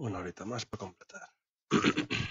Una horita más para completar.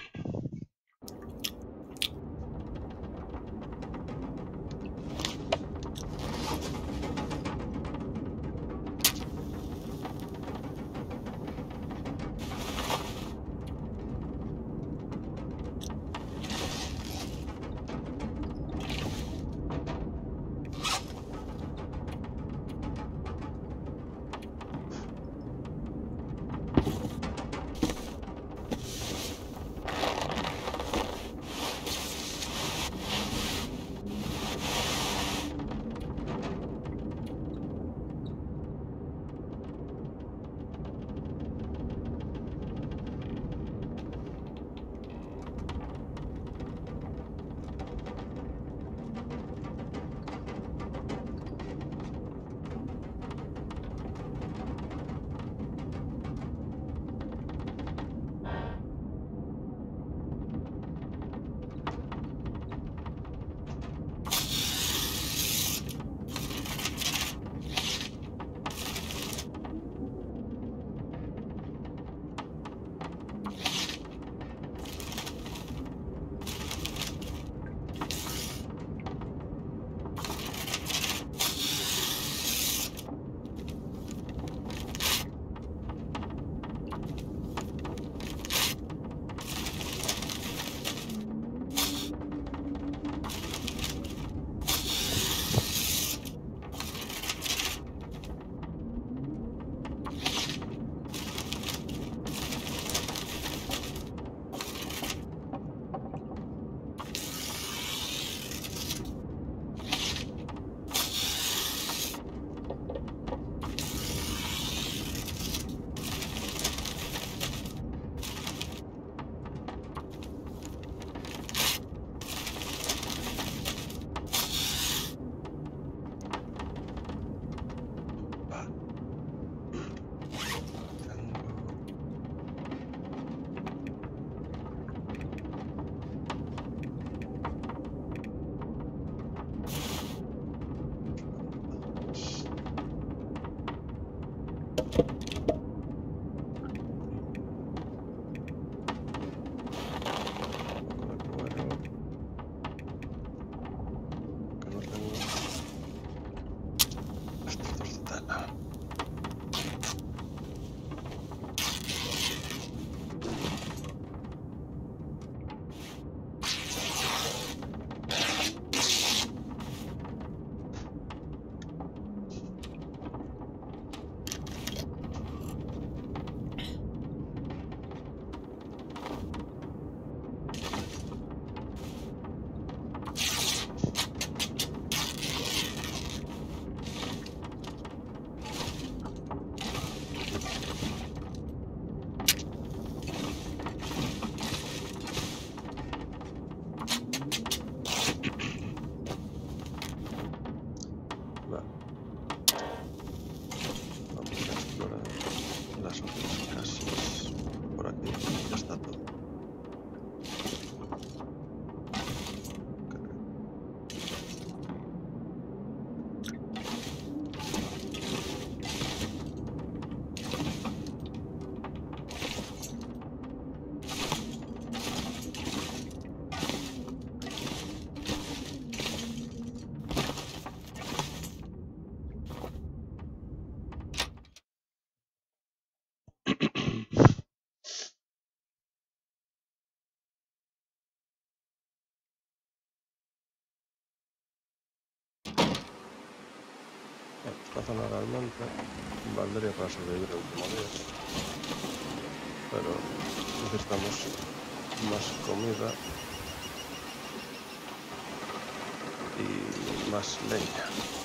Esta zona realmente valdría para sobrevivir el último día. Pero necesitamos más comida y más leña.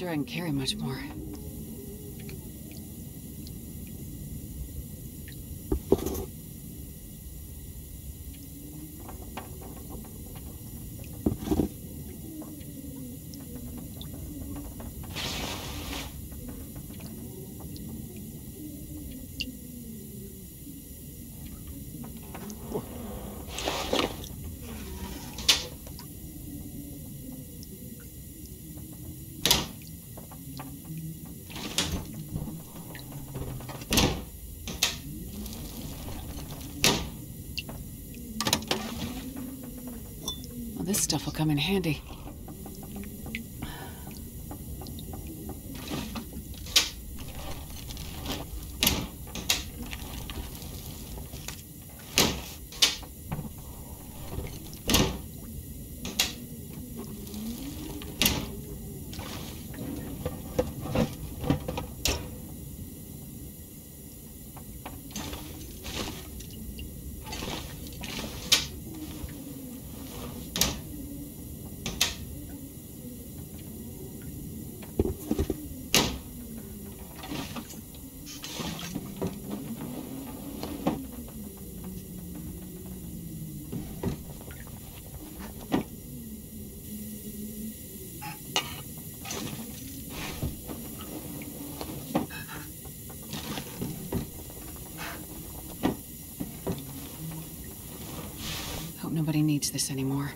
Sure I can carry much more. Well, this stuff will come in handy. Nobody needs this anymore.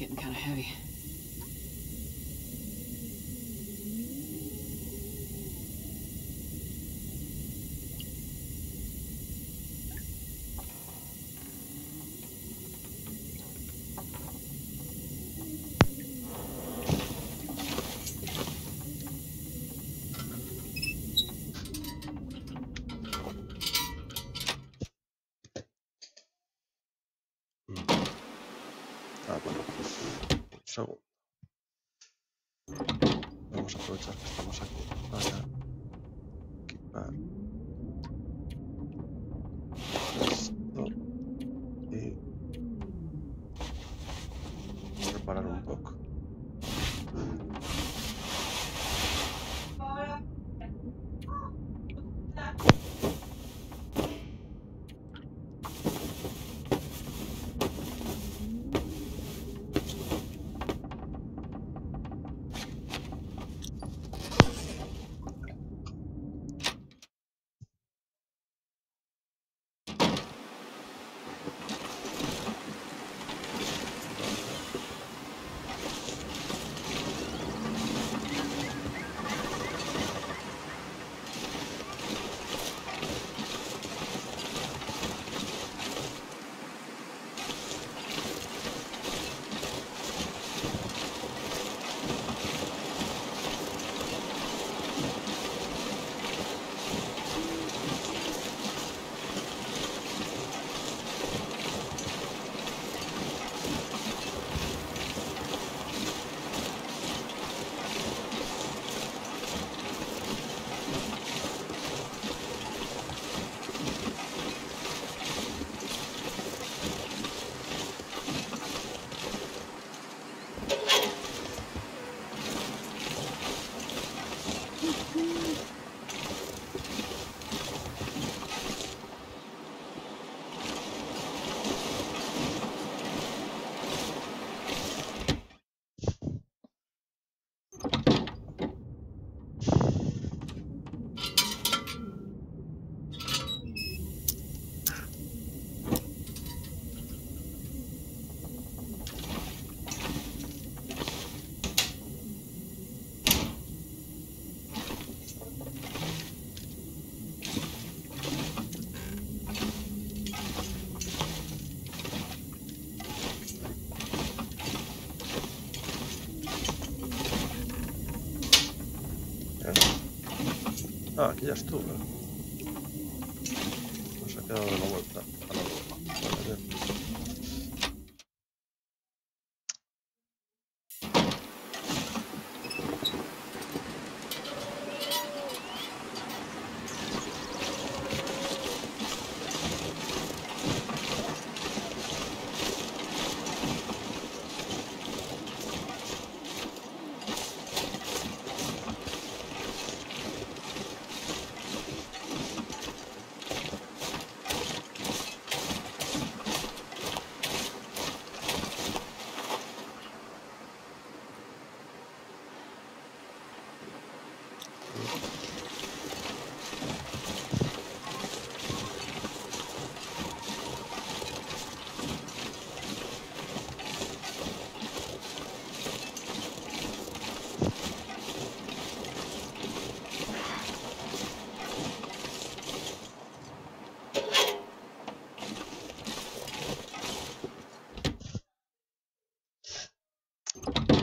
Getting kind of heavy. Estamos aquí Ah, aquí ya estuve. Nos ha quedado de la vuelta nueva. Vale, bien.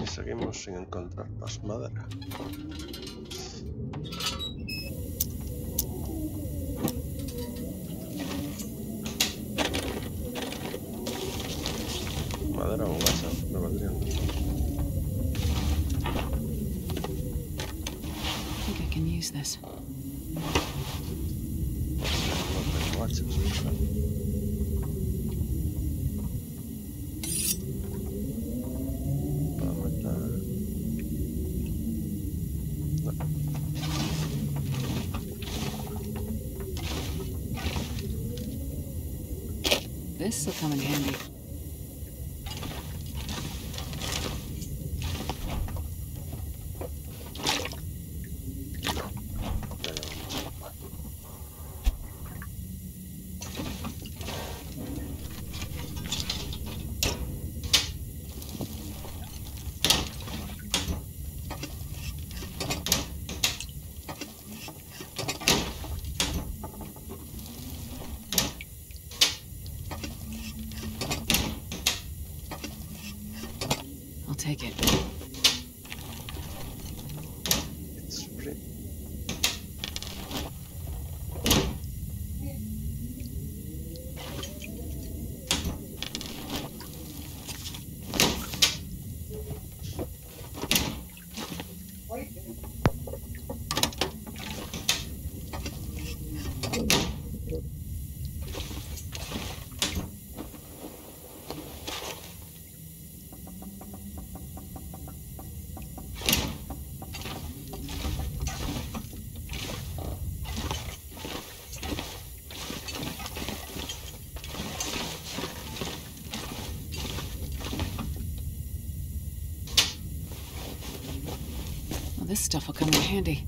Y seguimos sin encontrar más madera. Madera o gasa, me valdrían. I think I can use this. This'll come in handy. Stuff will come in handy.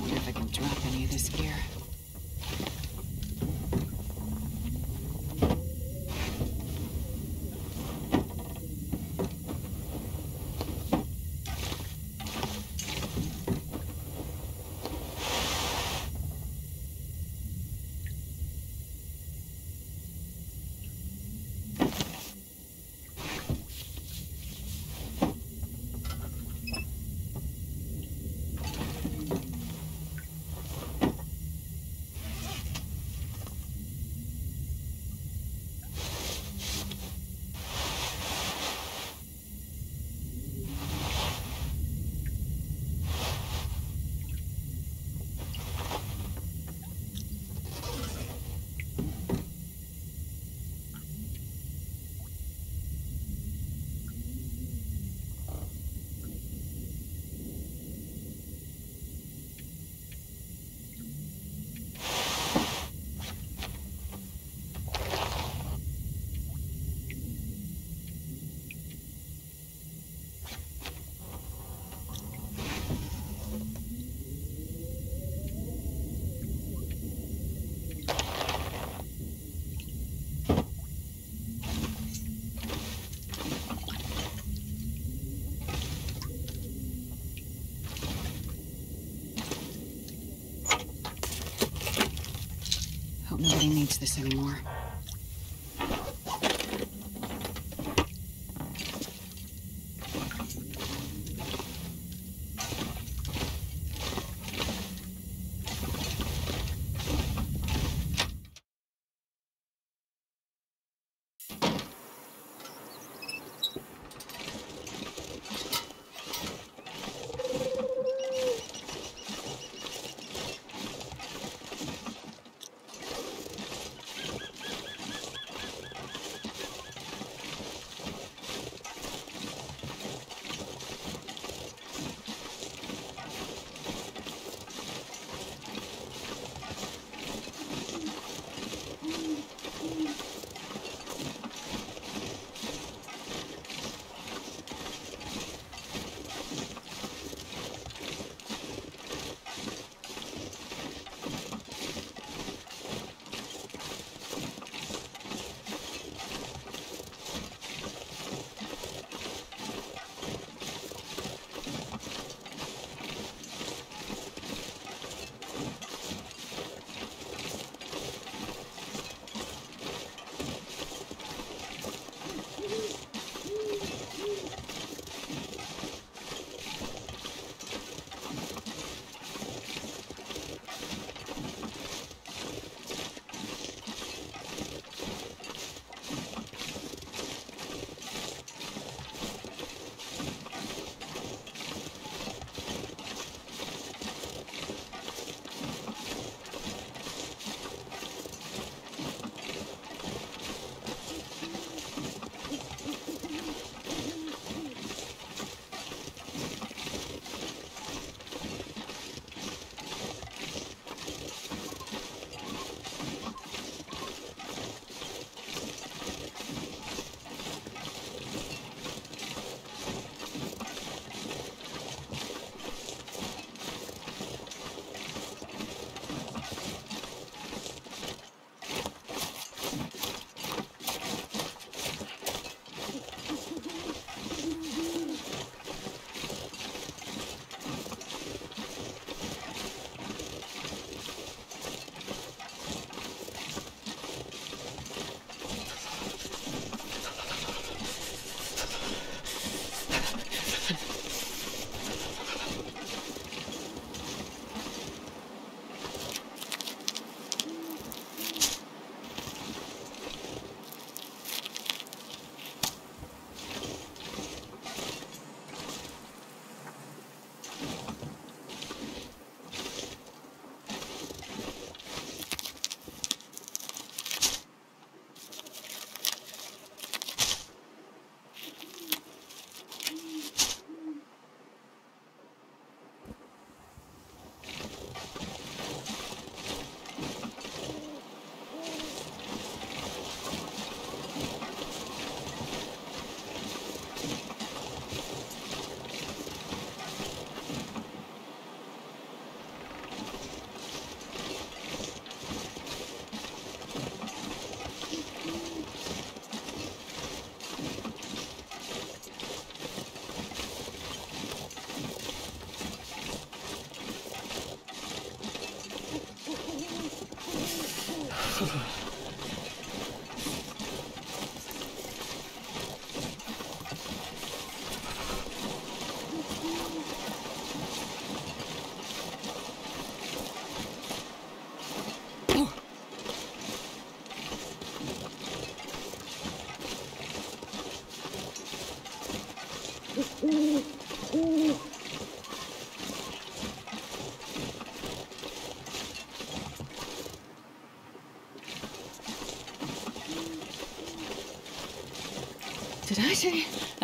Wonder if I can drop any of this gear. Hope nobody needs this anymore.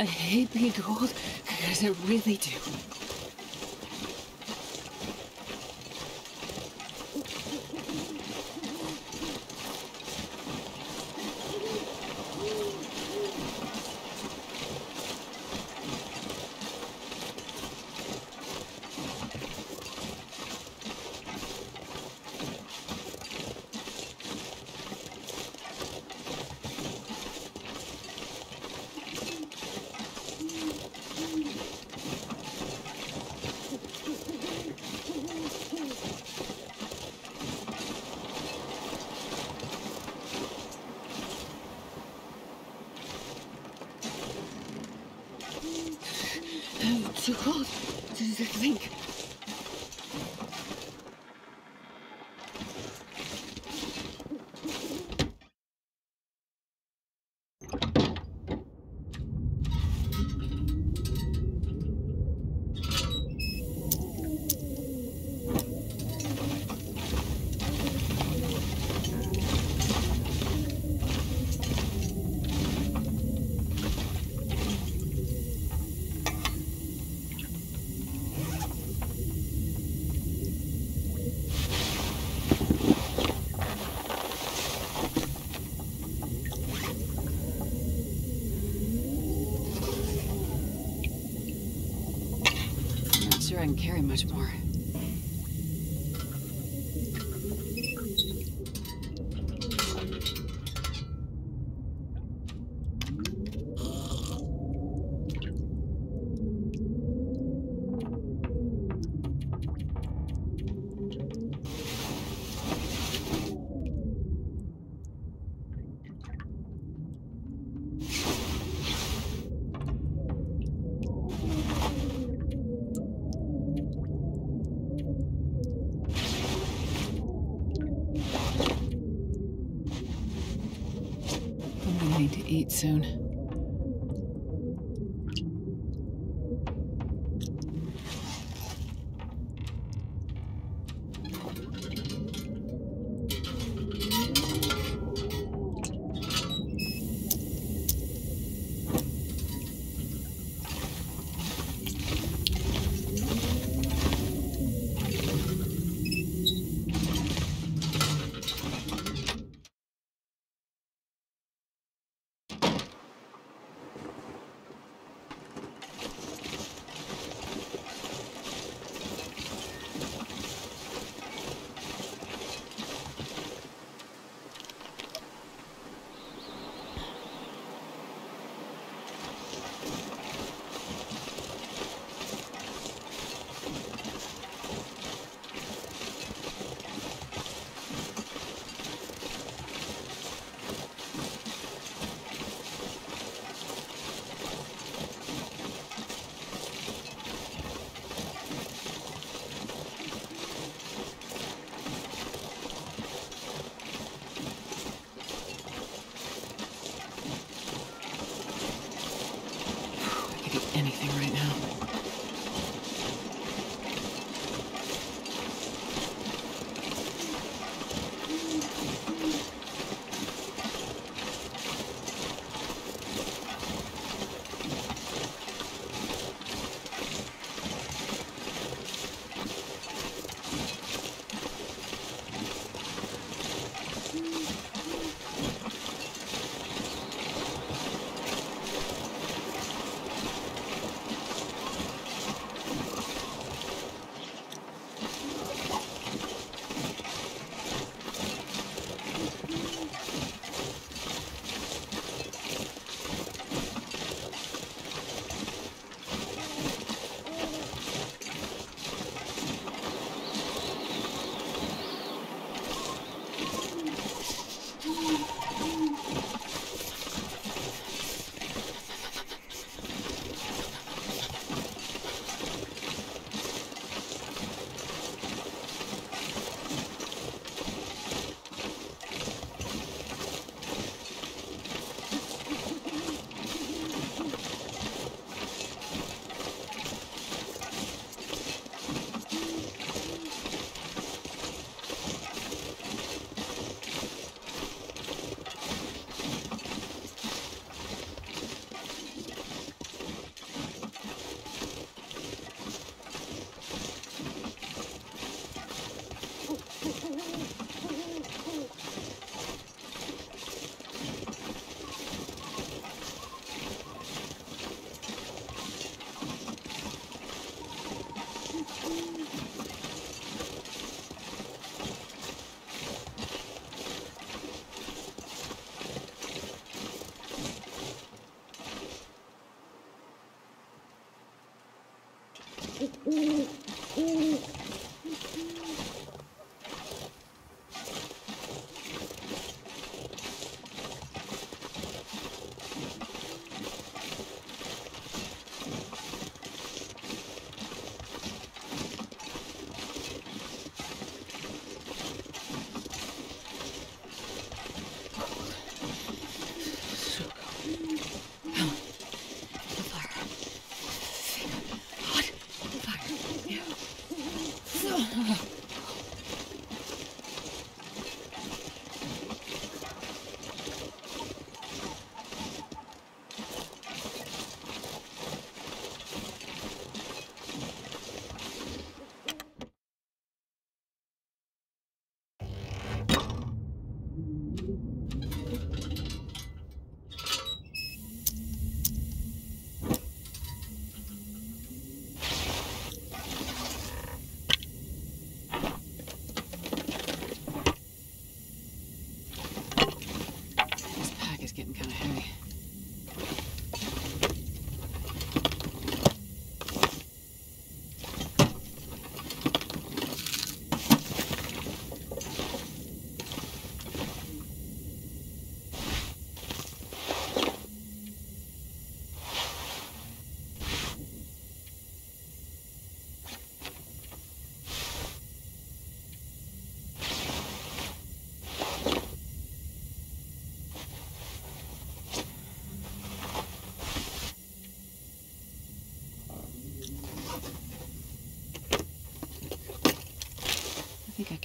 I hate being cold? I really do. Can carry much more. Anything right now.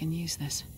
Can use this.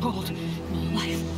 cold. Life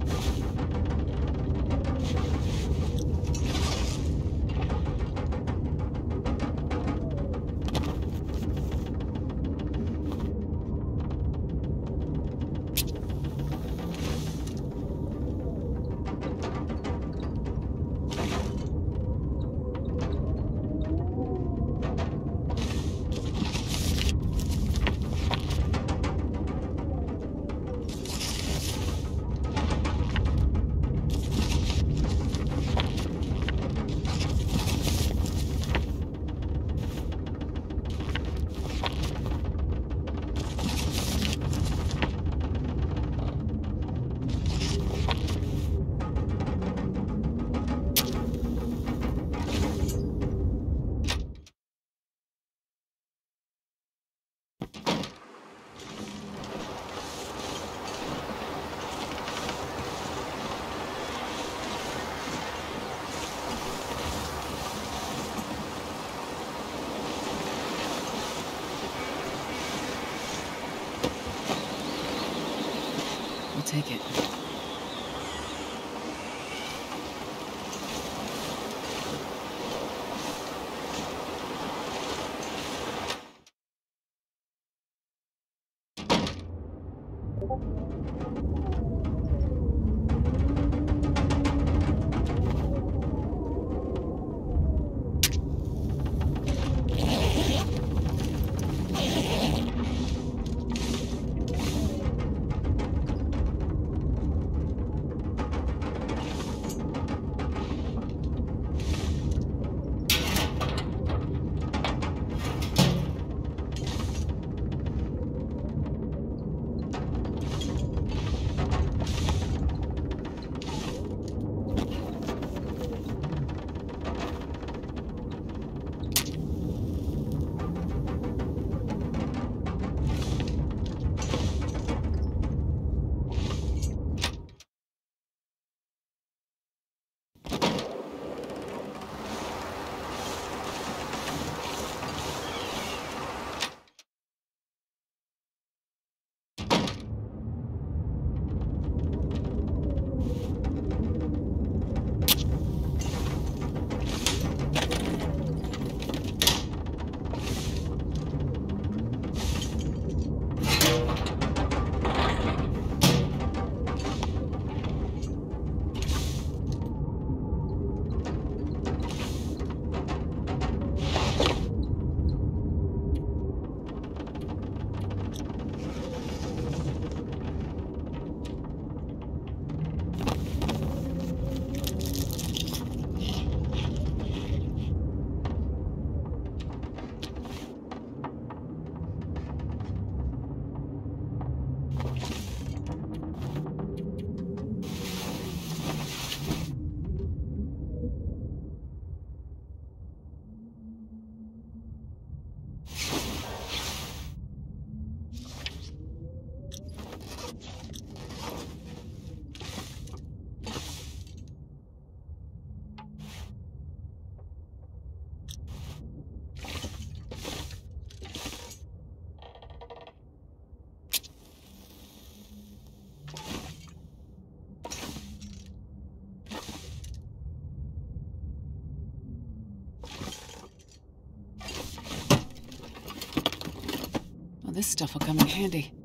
This stuff will come in handy.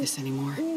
This anymore.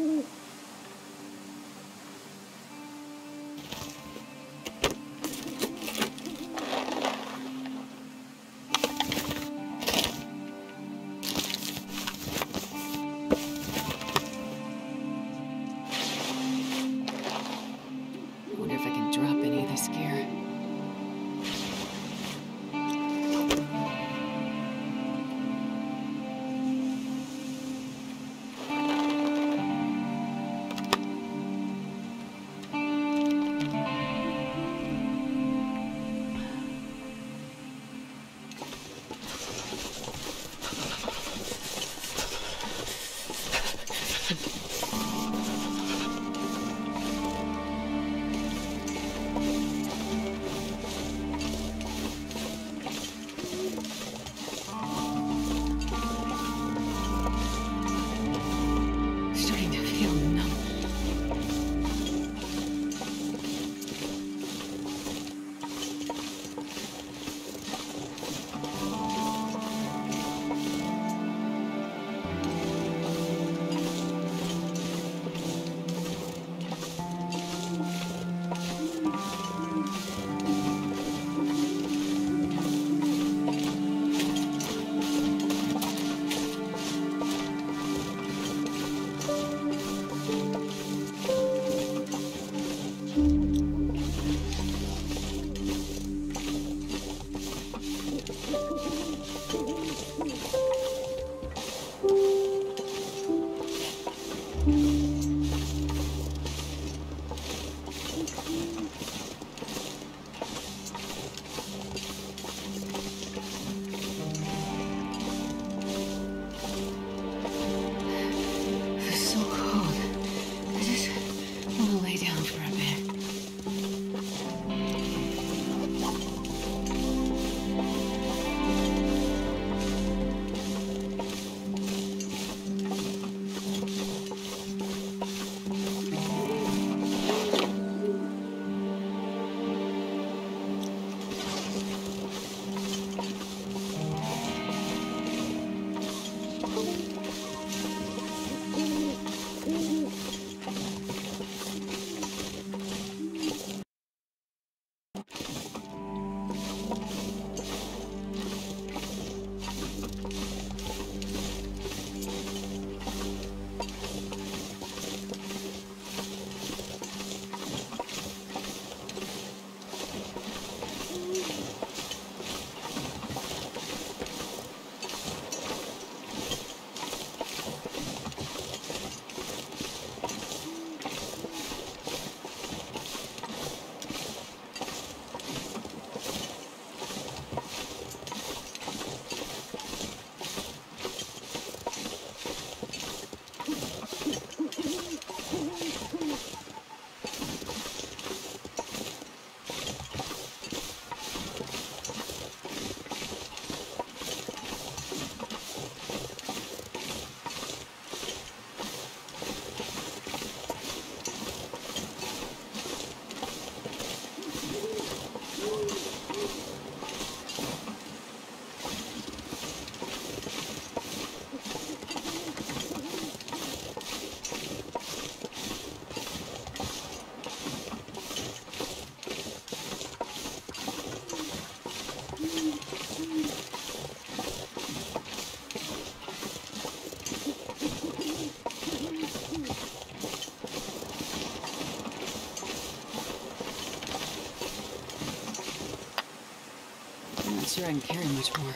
Much more.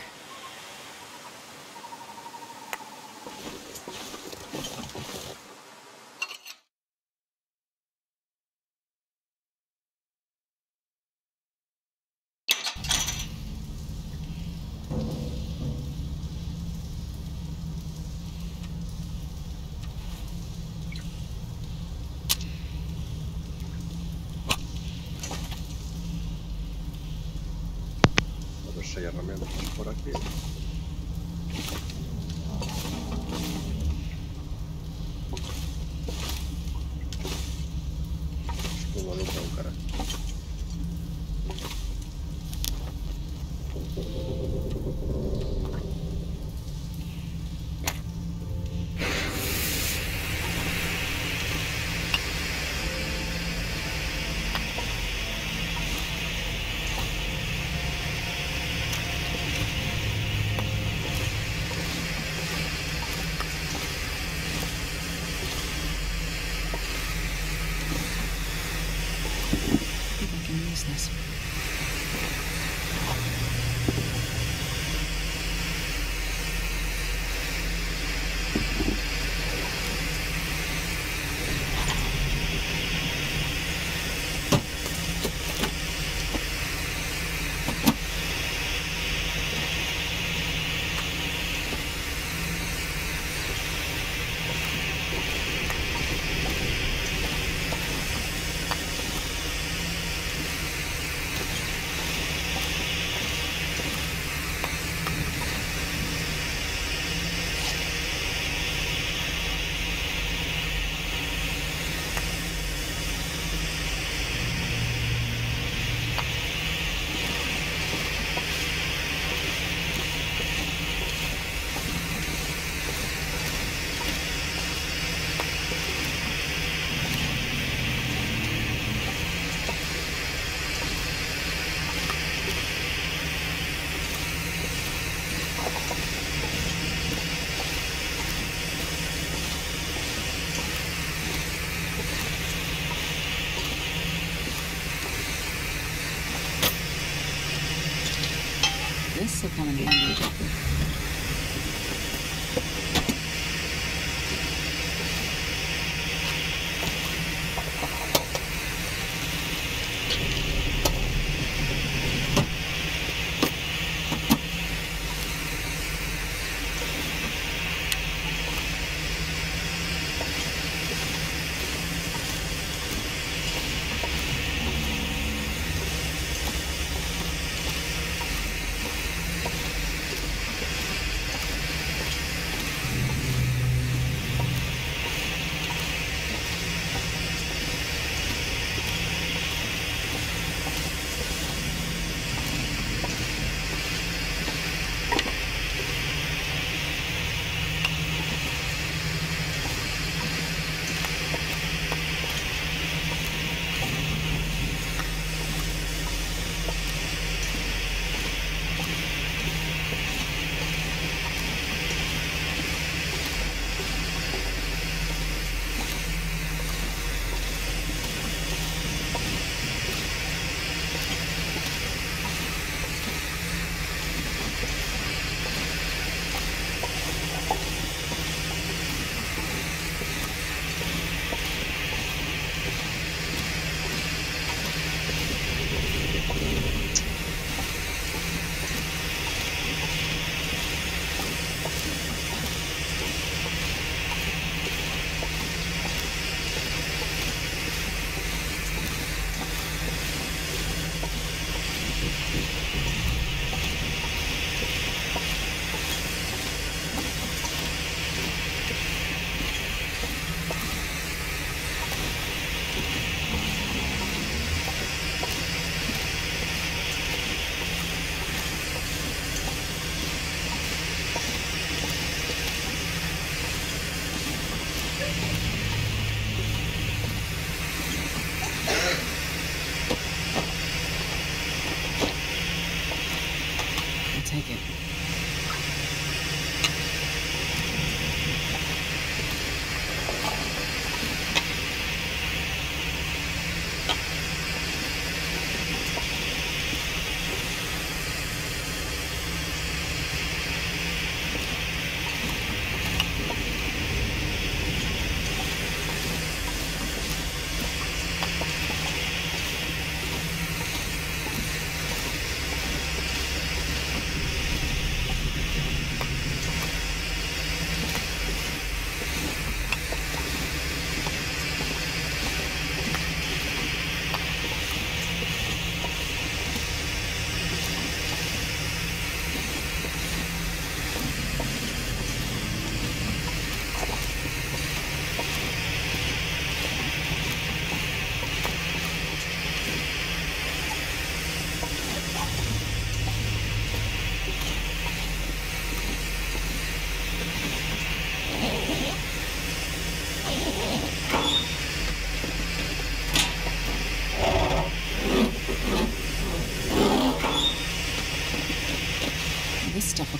Herramientas por aquí. Will in.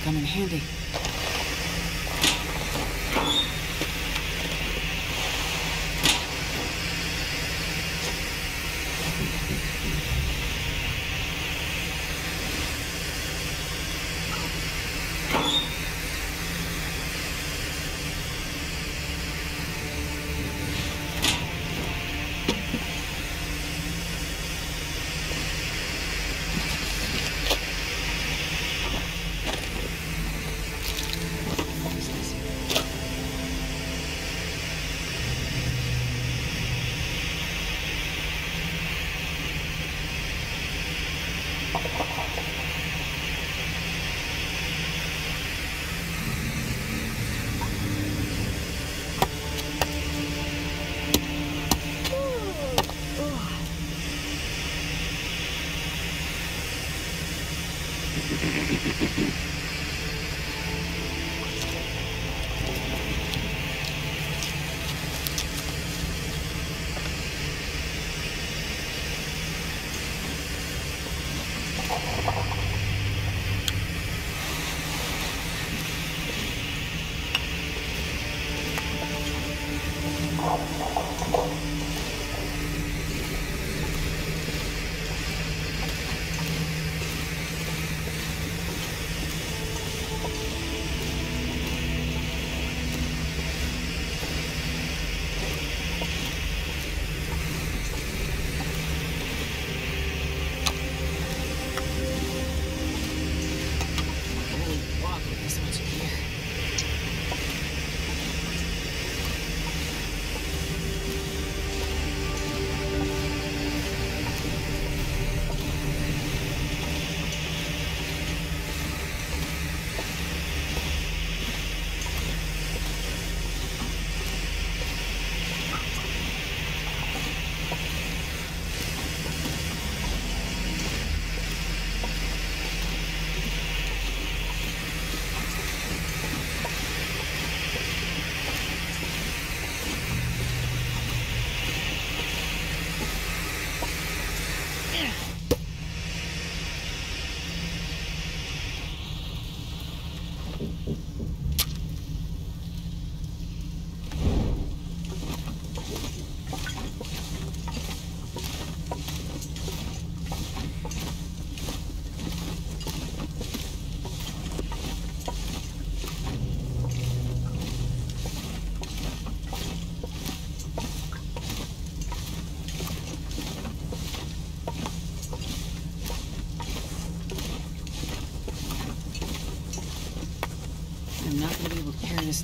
Come in handy.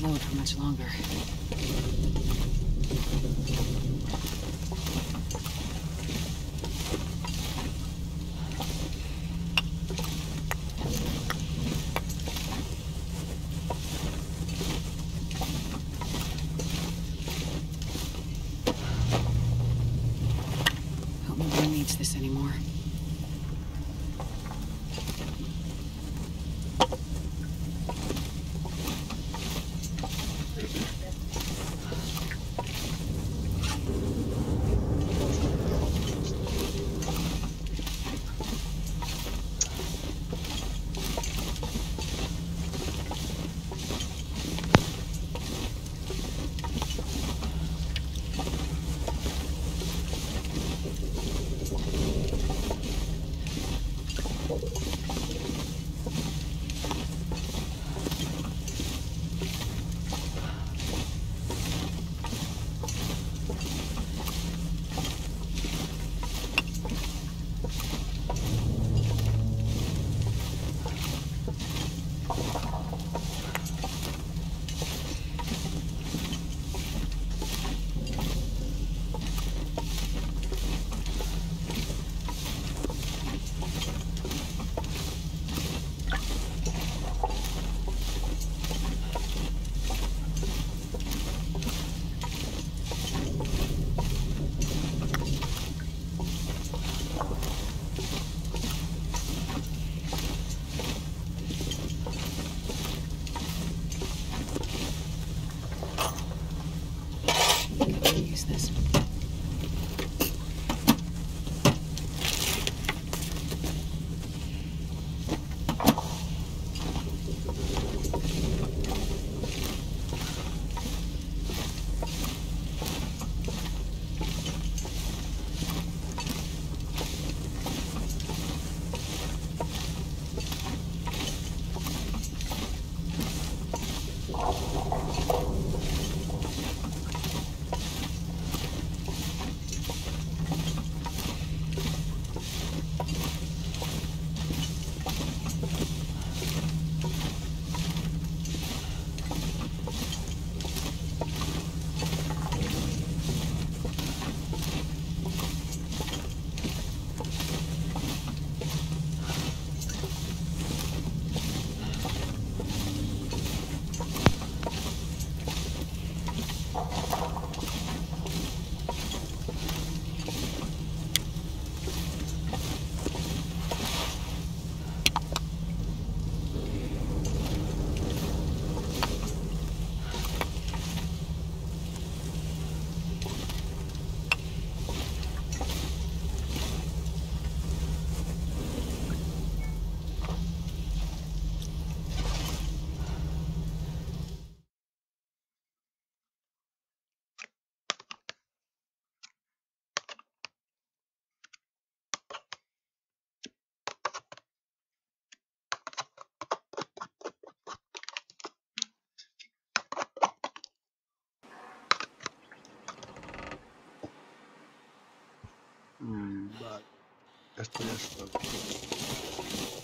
Load for much longer. кажется, я что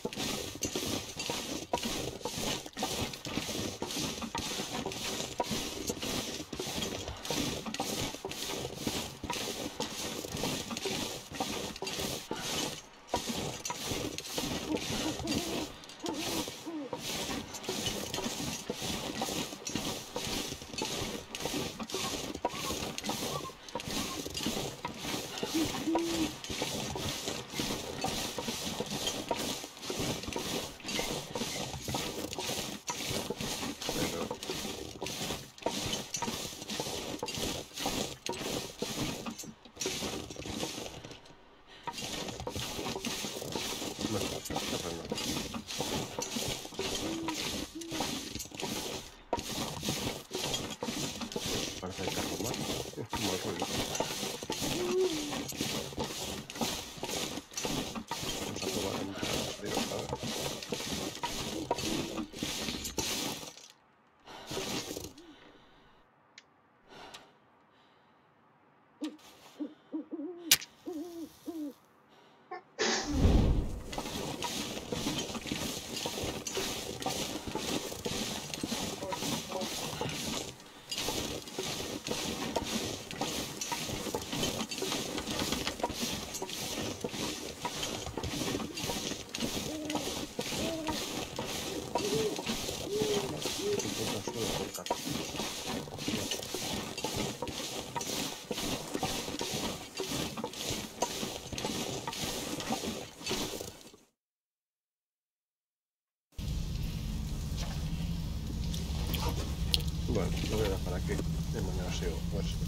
Lo voy